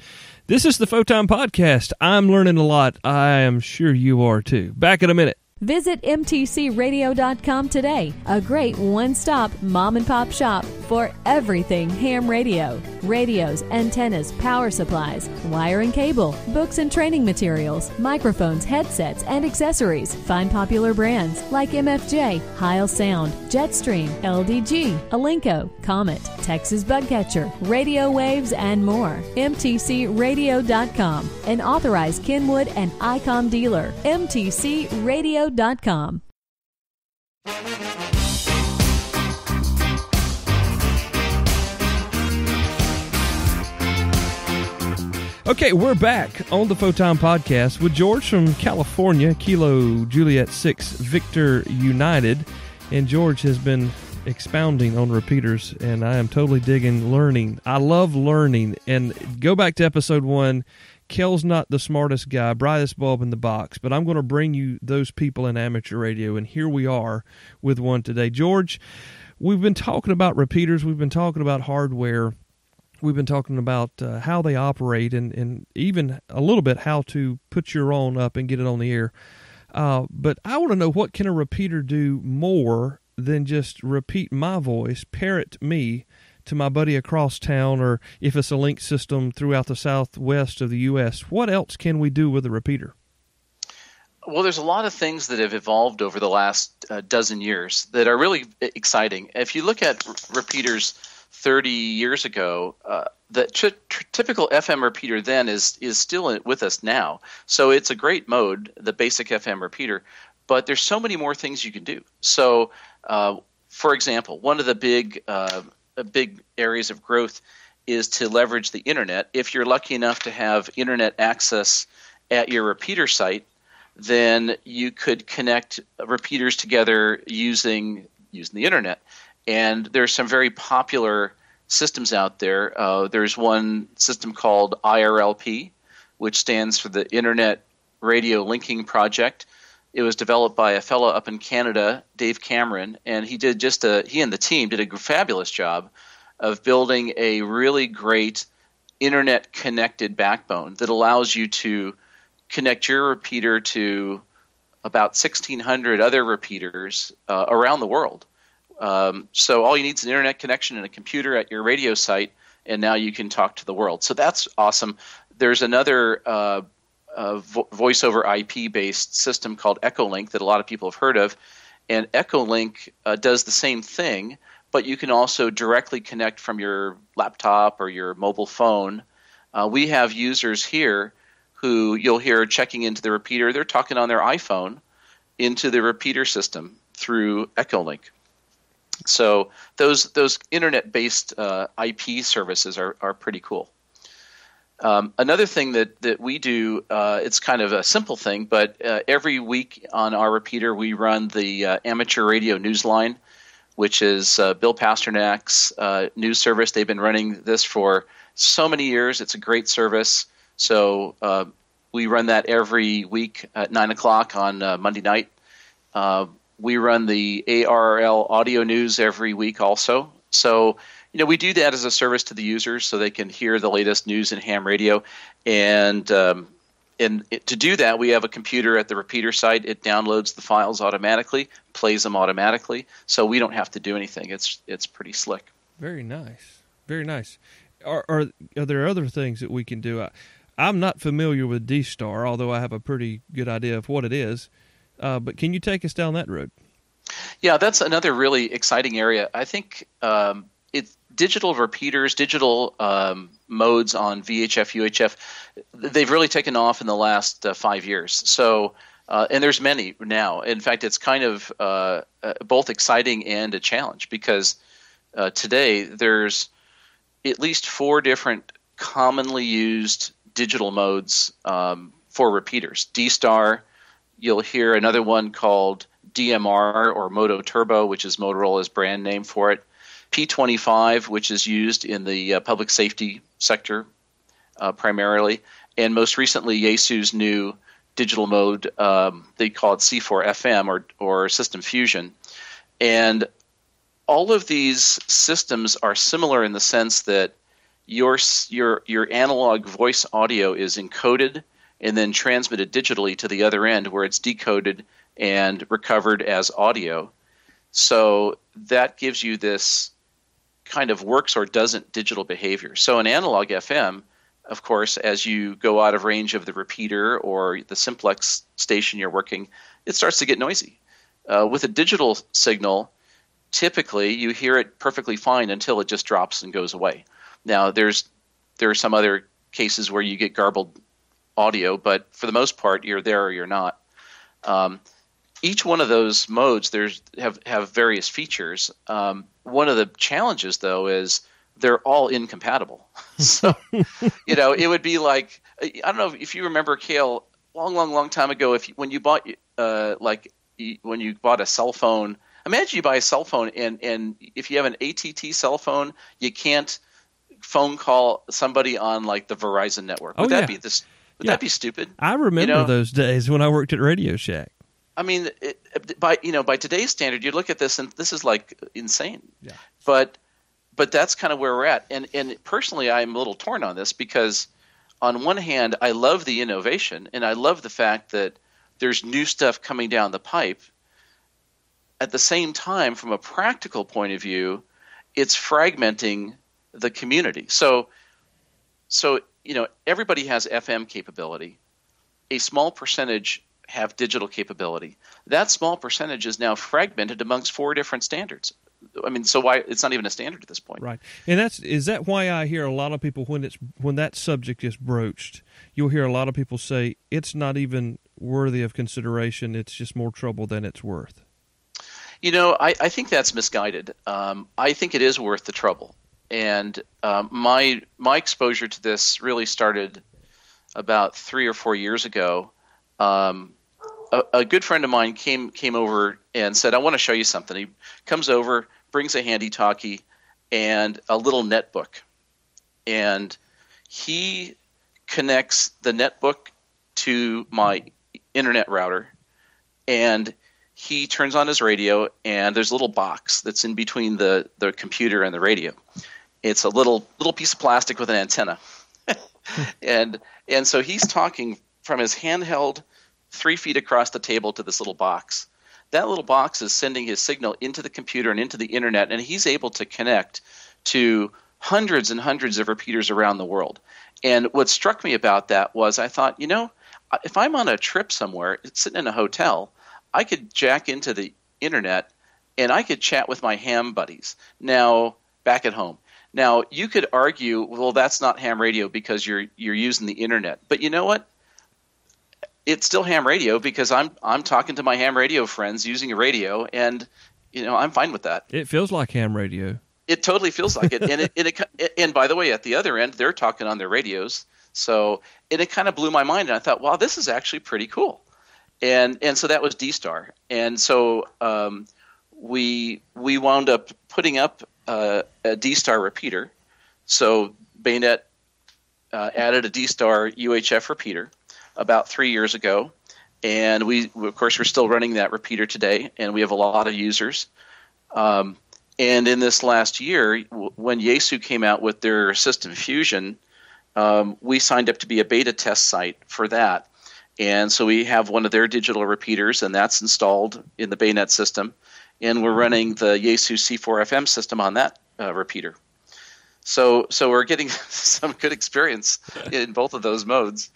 This is the Photon Podcast. I'm learning a lot. I am sure you are too. Back in a minute. Visit MTCRadio.com today, a great one stop mom and pop shop for everything ham radio radios, antennas, power supplies, wire and cable, books and training materials, microphones, headsets, and accessories. Find popular brands like MFJ, Heil Sound, Jetstream, LDG, Alinco, Comet, Texas Bugcatcher, Radio Waves, and more. MTCRadio.com, an authorized Kenwood and ICOM dealer. MTC Radio radio.com. Okay, we're back on the Photon Podcast with George from California, Kilo Juliet 6 Victor United. And George has been expounding on repeaters, and I am totally digging learning. I love learning. And go back to episode one Cale's not the smartest guy, brightest bulb in the box, but I'm going to bring you those people in amateur radio, and here we are with one today. George, we've been talking about repeaters, we've been talking about hardware, we've been talking about uh, how they operate, and, and even a little bit how to put your own up and get it on the air. Uh, but I want to know what can a repeater do more than just repeat my voice, parrot me, to my buddy across town, or if it's a link system throughout the southwest of the U.S. What else can we do with a repeater? Well, there's a lot of things that have evolved over the last uh, dozen years that are really exciting. If you look at r- repeaters 30 years ago, uh, the t- t- typical FM repeater then is is still with us now. So it's a great mode, the basic FM repeater. But there's so many more things you can do. So, uh, for example, one of the big uh, big areas of growth is to leverage the internet. If you're lucky enough to have internet access at your repeater site, then you could connect repeaters together using using the internet. And there's some very popular systems out there. Uh, there's one system called IRLP, which stands for the Internet Radio Linking Project. It was developed by a fellow up in Canada, Dave Cameron, and he did just a he and the team did a fabulous job of building a really great internet connected backbone that allows you to connect your repeater to about 1,600 other repeaters uh, around the world. Um, so all you need is an internet connection and a computer at your radio site, and now you can talk to the world. So that's awesome. There's another uh, uh, vo- voice over IP based system called Echolink that a lot of people have heard of. And Echolink uh, does the same thing, but you can also directly connect from your laptop or your mobile phone. Uh, we have users here who you'll hear checking into the repeater. They're talking on their iPhone into the repeater system through Echolink. So those those internet based uh, IP services are are pretty cool. Um, another thing that, that we do, uh, it's kind of a simple thing, but uh, every week on our repeater, we run the uh, amateur radio newsline, which is uh, Bill Pasternak's uh, news service. They've been running this for so many years. It's a great service. So uh, we run that every week at 9 o'clock on Monday night. we run the ARRL audio news every week also. So you know, we do that as a service to the users so they can hear the latest news in ham radio. And um, and it, to do that, we have a computer at the repeater site. It downloads the files automatically, plays them automatically, so we don't have to do anything. It's it's pretty slick. Very nice, very nice. Are are, are there other things that we can do? I, I'm not familiar with D Star, although I have a pretty good idea of what it is. Uh, but can you take us down that road? Yeah, that's another really exciting area. I think um, it's digital repeaters, digital um, modes on VHF, UHF. They've really taken off in the last uh, five years. So, uh, and there's many now. In fact, it's kind of uh, uh both exciting and a challenge because uh, today there's at least four different commonly used digital modes um, for repeaters. D-Star, you'll hear another one called DMR or MOTOTRBO, which is Motorola's brand name for it. P25, which is used in the uh, public safety sector uh, primarily, and most recently Yaesu's new digital mode. Um, they call it C4FM or or System Fusion, and all of these systems are similar in the sense that your your your analog voice audio is encoded and then transmitted digitally to the other end where it's decoded and recovered as audio. So that gives you this kind of works or doesn't digital behavior. So in analog FM, of course, as you go out of range of the repeater or the simplex station you're working, it starts to get noisy. Uh, with a digital signal, typically you hear it perfectly fine until it just drops and goes away. Now, there's there are some other cases where you get garbled audio, but for the most part, you're there or you're not. Um, each one of those modes there's have have various features. Um, one of the challenges, though, is they're all incompatible. so, you know, it would be like I don't know if you remember, Cale long, long, long time ago. If you, when you bought uh, like when you bought a cell phone, imagine you buy a cell phone and and if you have an ATT cell phone, you can't phone call somebody on like the Verizon network. Would oh, that yeah. be this? Would yeah. that be stupid? I remember you know? those days when I worked at Radio Shack. I mean, it, by you know by today's standard, you look at this and this is like insane. Yeah. But but that's kind of where we're at. And and personally, I'm a little torn on this because on one hand, I love the innovation and I love the fact that there's new stuff coming down the pipe. At the same time, from a practical point of view, it's fragmenting the community. So so you know everybody has FM capability. A small percentage have digital capability. That small percentage is now fragmented amongst four different standards. I mean, so why it's not even a standard at this point, right? And that's is that why I hear a lot of people when it's when that subject is broached, you'll hear a lot of people say it's not even worthy of consideration. It's just more trouble than it's worth. You know, I, I think that's misguided. Um, I think it is worth the trouble, and um, my my exposure to this really started about three or four years ago. Um, a, a, good friend of mine came came over and said, "I want to show you something." He comes over, brings a handy talkie and a little netbook, and he connects the netbook to my internet router, and he turns on his radio, and there's a little box that's in between the the computer and the radio. It's a little little piece of plastic with an antenna, and and so he's talking from his handheld three feet across the table to this little box. That little box is sending his signal into the computer and into the internet, and he's able to connect to hundreds and hundreds of repeaters around the world. And what struck me about that was I thought, you know, if I'm on a trip somewhere, sitting in a hotel, I could jack into the internet and I could chat with my ham buddies. Now, back at home. Now, you could argue, well, that's not ham radio because you're you're using the internet. But you know what? It's still ham radio because I'm I'm talking to my ham radio friends using a radio, and you know, I'm fine with that. It feels like ham radio. It totally feels like it. and it, and, it, and by the way, at the other end, they're talking on their radios. So and it kind of blew my mind, and I thought, wow, this is actually pretty cool. And and so that was D Star, and so um, we we wound up putting up uh, a D Star repeater. So Baynet uh, added a D Star UHF repeater about three years ago, and we of course we're still running that repeater today, and we have a lot of users. Um, and in this last year, when Yaesu came out with their System Fusion, um, we signed up to be a beta test site for that. And so we have one of their digital repeaters, and that's installed in the Baynet system. And we're running the Yaesu C4FM system on that uh, repeater. So, so we're getting some good experience in both of those modes.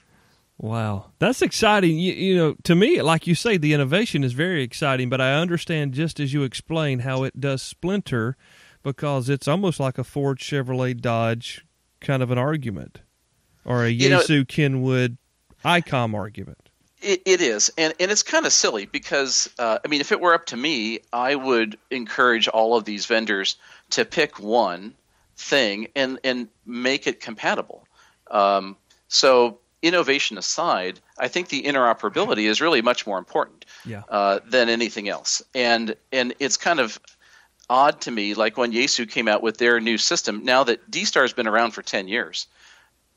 Wow, that's exciting. You, you, know, to me, like you say, the innovation is very exciting. But I understand just as you explain how it does splinter, because it's almost like a Ford, Chevrolet, Dodge kind of an argument, or a you Yaesu, know, Kenwood, ICOM argument. It, it is, and and it's kind of silly because uh, I mean, if it were up to me, I would encourage all of these vendors to pick one thing and and make it compatible. Um, so innovation aside, I think the interoperability is really much more important yeah. uh, than anything else. And and it's kind of odd to me, like when Yaesu came out with their new system. Now that D-Star has been around for ten years,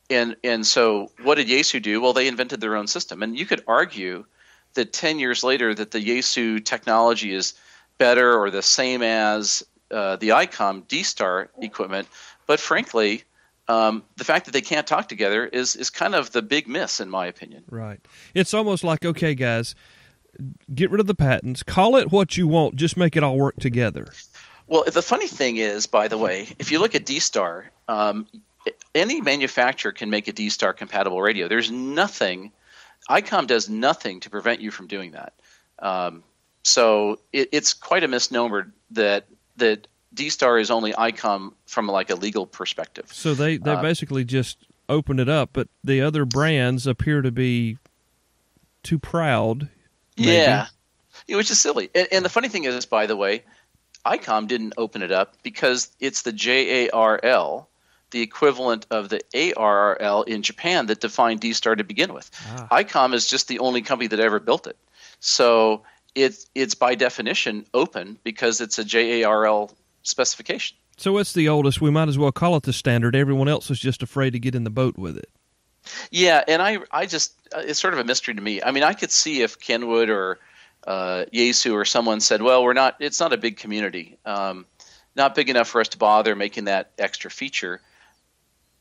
and and so what did Yaesu do? Well, they invented their own system, and you could argue that ten years later that the Yaesu technology is better or the same as uh, the ICOM D-Star equipment, but frankly um, the fact that they can't talk together is is kind of the big miss, in my opinion. Right. It's almost like, okay, guys, get rid of the patents, call it what you want, just make it all work together. Well, the funny thing is, by the way, if you look at D-Star, um, any manufacturer can make a D-Star compatible radio. There's nothing, ICOM does nothing to prevent you from doing that. Um, so it, it's quite a misnomer that that D Star is only ICOM from like a legal perspective. So they they uh, basically just open it up, but the other brands appear to be too proud. Maybe. Yeah, which is silly. And, and, the funny thing is, by the way, ICOM didn't open it up because it's the JARL, the equivalent of the ARRL in Japan, that defined D Star to begin with. Ah. ICOM is just the only company that ever built it. So it, it's by definition open because it's a JARL specification. So it's the oldest. We might as well call it the standard. Everyone else is just afraid to get in the boat with it. Yeah, and I, I just, uh, it's sort of a mystery to me. I mean, I could see if Kenwood or uh, Yaesu or someone said, well, we're not, it's not a big community, um, not big enough for us to bother making that extra feature.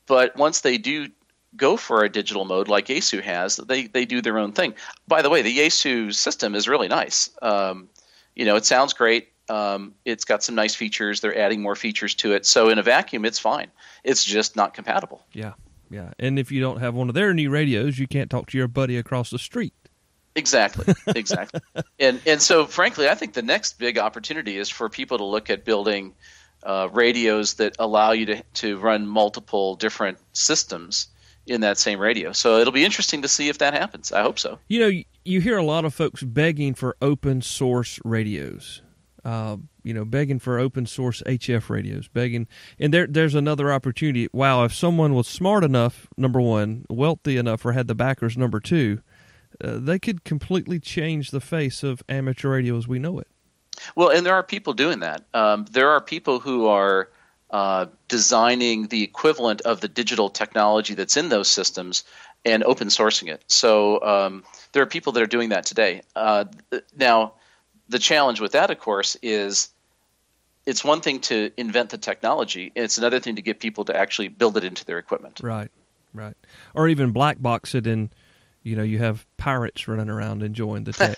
But once they do go for a digital mode like Yaesu has, they, they do their own thing. By the way, the Yaesu system is really nice. Um, you know, it sounds great. Um, it's got some nice features. They're adding more features to it. So in a vacuum, it's fine. It's just not compatible. Yeah, yeah. And if you don't have one of their new radios, you can't talk to your buddy across the street. Exactly, exactly. and and so, frankly, I think the next big opportunity is for people to look at building uh, radios that allow you to to run multiple different systems in that same radio. So it'll be interesting to see if that happens. I hope so. You know, you hear a lot of folks begging for open source radios uh, you know, begging for open source HF radios, begging, and there there's another opportunity. Wow, if someone was smart enough, number one, wealthy enough, or had the backers, number two, uh, they could completely change the face of amateur radio as we know it. Well, and there are people doing that. Um, there are people who are uh, designing the equivalent of the digital technology that's in those systems and open sourcing it. So um, there are people that are doing that today. Uh, now the challenge with that, of course, is it's one thing to invent the technology, it's another thing to get people to actually build it into their equipment. Right, right. Or even black box it and you know, you have pirates running around enjoying the tech.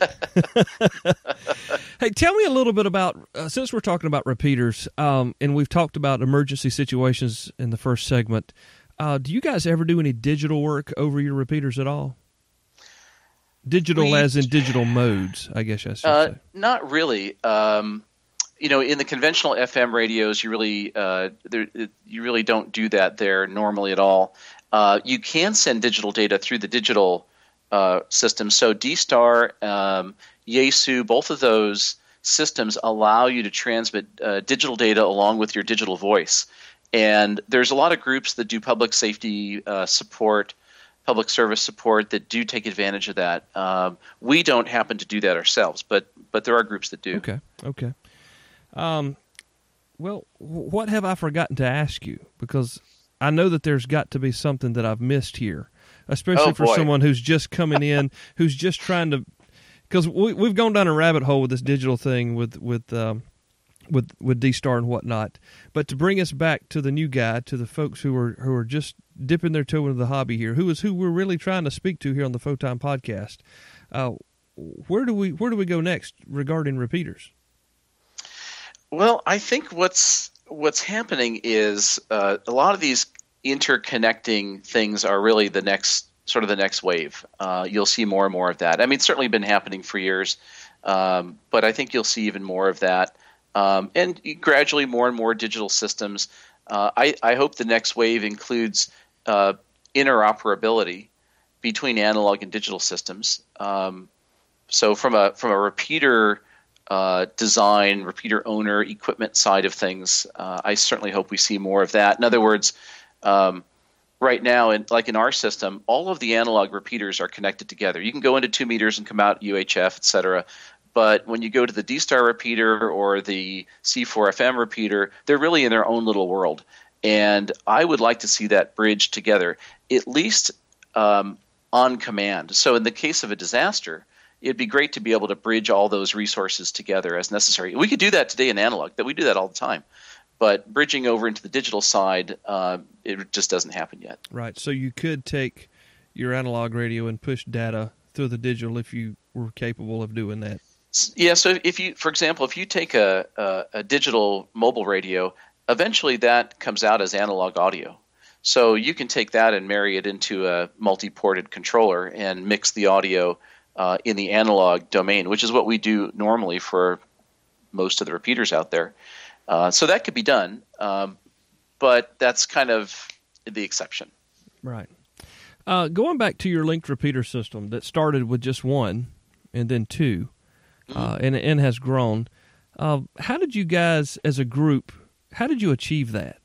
hey, tell me a little bit about uh, since we're talking about repeaters, um, and we've talked about emergency situations in the first segment. Uh, do you guys ever do any digital work over your repeaters at all? Digital we, as in digital modes, I guess I should uh, say. Not really. Um, you know, in the conventional FM radios, you really uh, there, you really don't do that there normally at all. Uh, you can send digital data through the digital uh, system. So D-Star, um, Yaesu, both of those systems allow you to transmit uh, digital data along with your digital voice. And there's a lot of groups that do public safety uh, support, public service support that do take advantage of that. Um, we don't happen to do that ourselves, but but there are groups that do. Okay. Okay. Um, well, what have I forgotten to ask you? Because I know that there's got to be something that I've missed here, especially oh, for someone who's just coming in, who's just trying to. Because we, we've gone down a rabbit hole with this digital thing with with um, with with D Star and whatnot. But to bring us back to the new guy, to the folks who are who are just dipping their toe into the hobby here, who is who we're really trying to speak to here on the Photon podcast. Uh, where do we where do we go next regarding repeaters? Well, I think what's what's happening is uh, a lot of these interconnecting things are really the next sort of the next wave. Uh, you'll see more and more of that. I mean, it's certainly been happening for years, um, but I think you'll see even more of that, um, and gradually more and more digital systems. Uh, I, I, hope the next wave includes uh, interoperability between analog and digital systems. Um, so from a from a repeater uh, design, repeater owner, equipment side of things, uh, I certainly hope we see more of that. In other words, um, right now, in, like in our system, all of the analog repeaters are connected together. You can go into two meters and come out UHF, et cetera. But when you go to the D Star repeater or the C4FM repeater, they're really in their own little world. And I would like to see that bridge together, at least um, on command. So, in the case of a disaster, it'd be great to be able to bridge all those resources together as necessary. We could do that today in analog, that we do that all the time. But bridging over into the digital side, uh, it just doesn't happen yet. Right. So you could take your analog radio and push data through the digital if you were capable of doing that. Yeah. So if you, for example, if you take a, a, a digital mobile radio, eventually that comes out as analog audio. So you can take that and marry it into a multi-ported controller and mix the audio uh, in the analog domain, which is what we do normally for most of the repeaters out there. Uh, so that could be done, um, but that's kind of the exception. Right. Uh, going back to your linked repeater system that started with just one and then 2 mm-hmm. Uh, and, and has grown, uh, how did you guys as a group, how did you achieve that?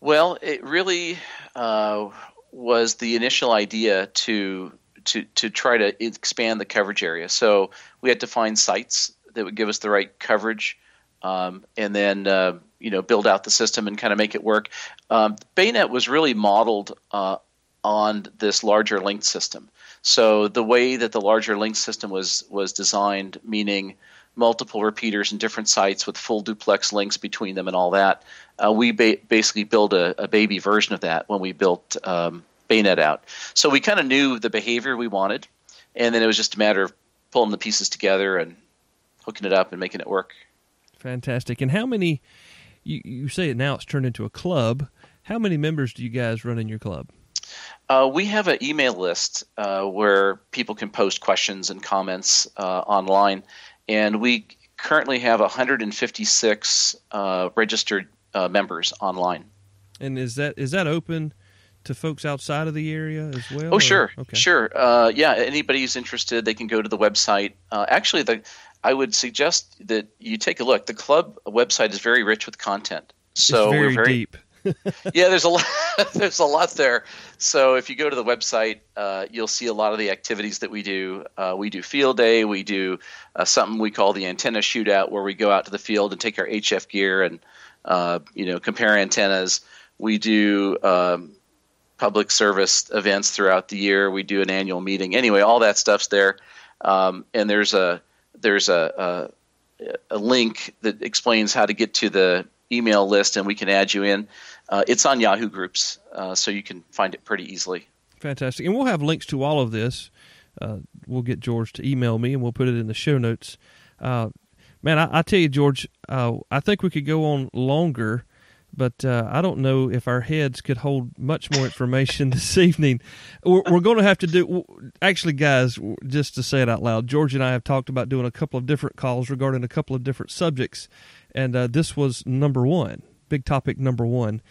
Well, it really uh, was the initial idea to to to try to expand the coverage area. So we had to find sites that would give us the right coverage, um, and then uh, you know build out the system and kind of make it work. Um, Baynet was really modeled uh, on this larger link system. So the way that the larger link system was was designed, meaning multiple repeaters in different sites with full duplex links between them and all that, uh, we ba- basically built a, a, baby version of that when we built um, Baynet out. So we kind of knew the behavior we wanted, and then it was just a matter of pulling the pieces together and hooking it up and making it work. Fantastic. And how many? You, you say it now. It's turned into a club. How many members do you guys run in your club? Uh, we have an email list uh, where people can post questions and comments uh, online, and we currently have 156 uh, registered uh, members online. And is that is that open to folks outside of the area as well? Oh, or? sure, okay. sure. Uh, yeah, anybody who's interested, they can go to the website. Uh, actually, the I would suggest that you take a look. The club website is very rich with content. So it's very we're very deep. Yeah, there's a lot. there's a lot there. So if you go to the website, uh, you'll see a lot of the activities that we do. Uh, we do field day. We do uh, something we call the antenna shootout, where we go out to the field and take our HF gear and uh, you know compare antennas. We do um, public service events throughout the year. We do an annual meeting. Anyway, all that stuff's there, um, and there's a there's a, a, a link that explains how to get to the email list, and we can add you in. Uh, it's on Yahoo Groups, uh, so you can find it pretty easily. Fantastic, and we'll have links to all of this. Uh, we'll get George to email me, and we'll put it in the show notes. Uh, man, I, I, tell you, George, uh, I think we could go on longer but uh, I don't know if our heads could hold much more information this evening. We're, we're, going to have to do, actually, guys, just to say it out loud, George and I have talked about doing a couple of different calls regarding a couple of different subjects, and this was number one, big topic number one.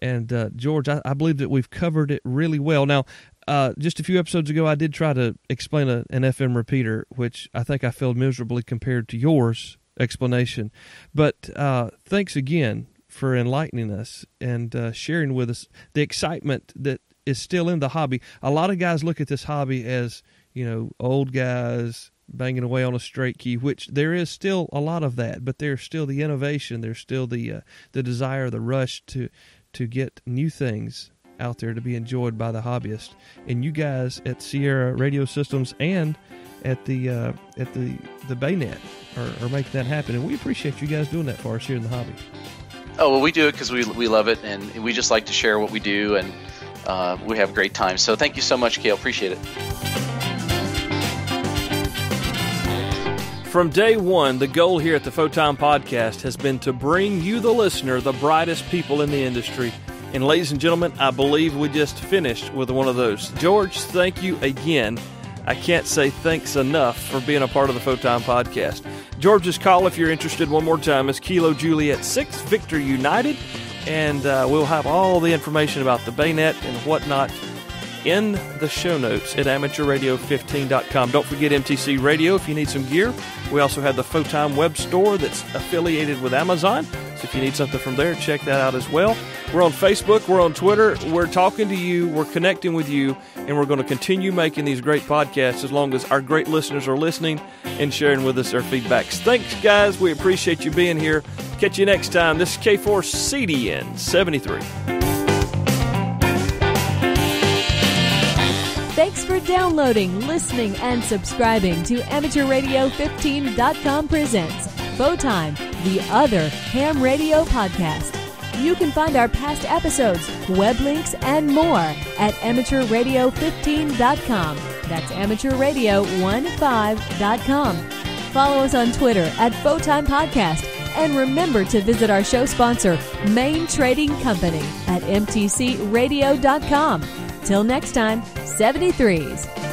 And uh, George, I, I, believe that we've covered it really well. Now, uh, just a few episodes ago, I did try to explain a, an FM repeater, which I think I failed miserably compared to yours explanation. But uh, thanks again for enlightening us and uh, sharing with us the excitement that is still in the hobby. A lot of guys look at this hobby as you know old guys banging away on a straight key, which there is still a lot of that, but there's still the innovation, there's still the uh, the desire, the rush to to get new things out there to be enjoyed by the hobbyist. And you guys at Sierra Radio Systems and at the uh, at the the Baynet are, are making that happen, and we appreciate you guys doing that for us here in the hobby. Oh well, we do it because we we love it, and we just like to share what we do, and uh, we have a great time. So thank you so much, Cale. Appreciate it. From day one, the goal here at the Photon Podcast has been to bring you, the listener, the brightest people in the industry. And, ladies and gentlemen, I believe we just finished with one of those. George, thank you again. I can't say thanks enough for being a part of the Photon Podcast. George's call, if you're interested, one more time, is Kilo Juliet 6, Victor United. And uh, we'll have all the information about the Baynet and whatnot in the show notes at amateurradio15.com. Don't forget MTC Radio if you need some gear. We also have the Photon web store that's affiliated with Amazon. So if you need something from there, check that out as well. We're on Facebook, we're on Twitter, we're talking to you, we're connecting with you, and we're going to continue making these great podcasts as long as our great listeners are listening and sharing with us their feedbacks. Thanks, guys. We appreciate you being here. Catch you next time. This is K4 CDN 73. Thanks for downloading, listening, and subscribing to Amateur AmateurRadio15.com presents Photon, the other ham radio podcast. You can find our past episodes, web links, and more at AmateurRadio15.com. That's AmateurRadio15.com. Follow us on Twitter at Photon Podcast. And remember to visit our show sponsor, Main Trading Company, at MTCRadio.com. Till next time, 73s.